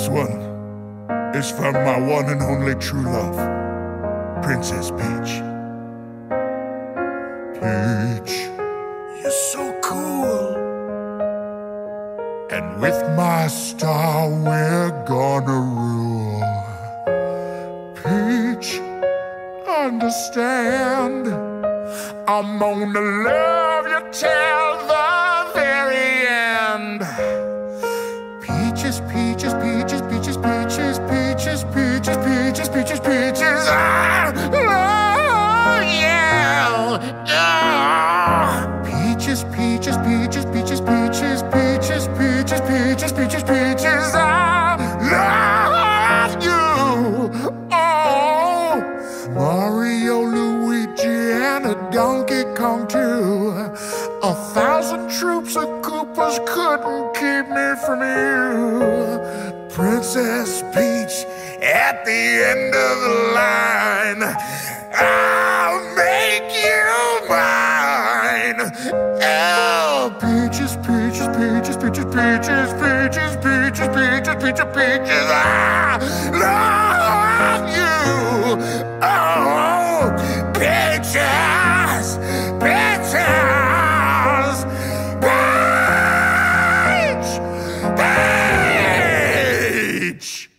This one is from my one and only true love, Princess Peach. Peach, you're so cool. And with my star, we're gonna rule. Peach, understand. I'm gonna love you till the peaches, peaches, peaches. I love you. Oh, Mario, Luigi, and a Donkey Kong too. A thousand troops of Koopas couldn't keep me from you. Princess Peach at the end of the line. I'll make you mine. Oh, peaches, peaches, peaches, peaches, peaches, peaches, peaches, peaches, peaches. Ah, love you. Oh, peaches, peaches, peach, peach.